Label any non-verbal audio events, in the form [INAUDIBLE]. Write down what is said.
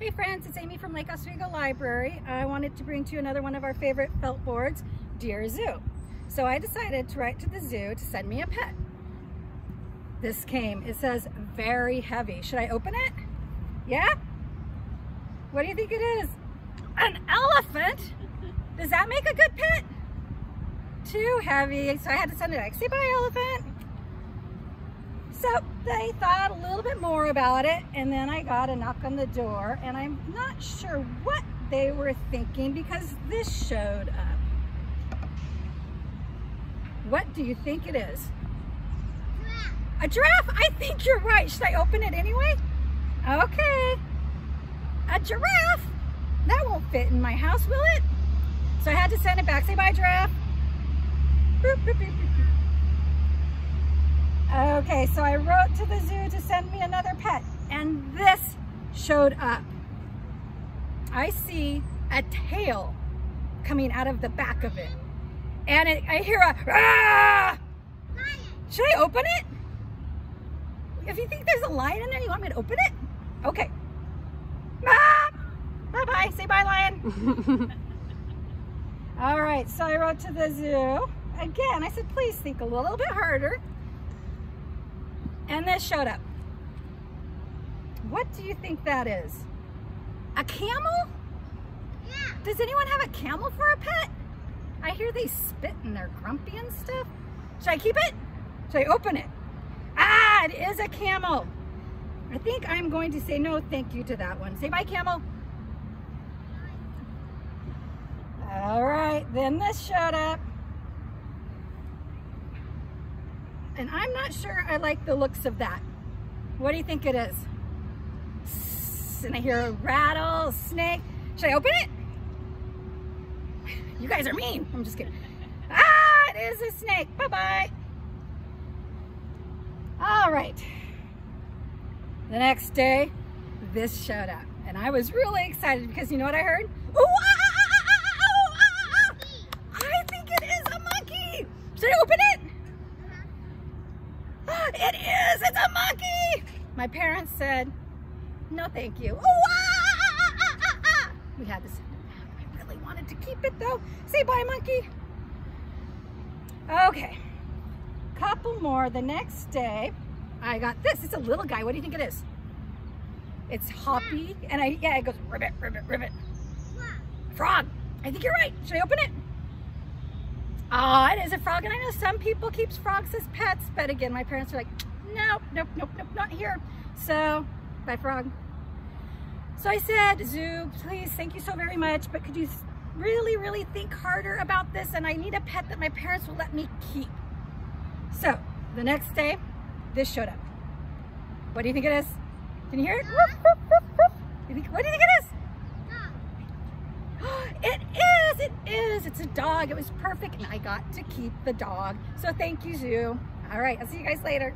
Hey friends, it's Amy from Lake Oswego Library. I wanted to bring to you another one of our favorite felt boards, Dear Zoo. So I decided to write to the zoo to send me a pet. This came, it says very heavy. Should I open it? Yeah? What do you think it is? An elephant? Does that make a good pet? Too heavy, so I had to send it back. Say bye, elephant. So they thought a little bit more about it and then I got a knock on the door and I'm not sure what they were thinking because this showed up. What do you think it is? Giraffe. A giraffe? I think you're right. Should I open it anyway? Okay. A giraffe? That won't fit in my house, will it? So I had to send it back. Say bye, giraffe. Boop, boop, boop, Okay, so I wrote to the zoo to send me another pet, and this showed up. I see a tail coming out of the back of it. And it, I hear a, ah! Should I open it? If you think there's a lion in there, you want me to open it? Okay. Ah! Bye-bye, say bye, lion. [LAUGHS] All right, so I wrote to the zoo. Again, I said, please think a little bit harder. And this showed up. What do you think that is? A camel? Yeah. Does anyone have a camel for a pet? I hear they spit and they're grumpy and stuff. Should I keep it? Should I open it? Ah, it is a camel. I think I'm going to say no thank you to that one. Say bye, camel. All right, then this showed up. And I'm not sure I like the looks of that. What do you think it is? And I hear a rattle, snake. Should I open it? You guys are mean. I'm just kidding. Ah, it is a snake. Bye-bye. All right. The next day, this showed up. And I was really excited because you know what I heard? Ooh, ah, ah, ah, I think it is a monkey. Should I open it? It is, it's a monkey. My parents said, no thank you. Oh, ah, ah, ah, ah, we had to send back. I really wanted to keep it though. Say bye, monkey. Okay, couple more. The next day, I got this. It's a little guy. What do you think it is? It's hoppy, and I yeah, it goes ribbit, ribbit, ribbit. Frog. I think you're right. Should I open it? Oh, it is a frog. And I know some people keeps frogs as pets, but again, my parents are like, nope, nope, nope, nope, not here. So, bye frog. So I said, zoo, please, thank you so very much, but could you really, really think harder about this? And I need a pet that my parents will let me keep. So, the next day, this showed up. What do you think it is? Can you hear it? You think, what do you think it is? [GASPS] It is, it is. It's a dog. It was perfect and I got to keep the dog. So thank you, Zoo. All right, I'll see you guys later.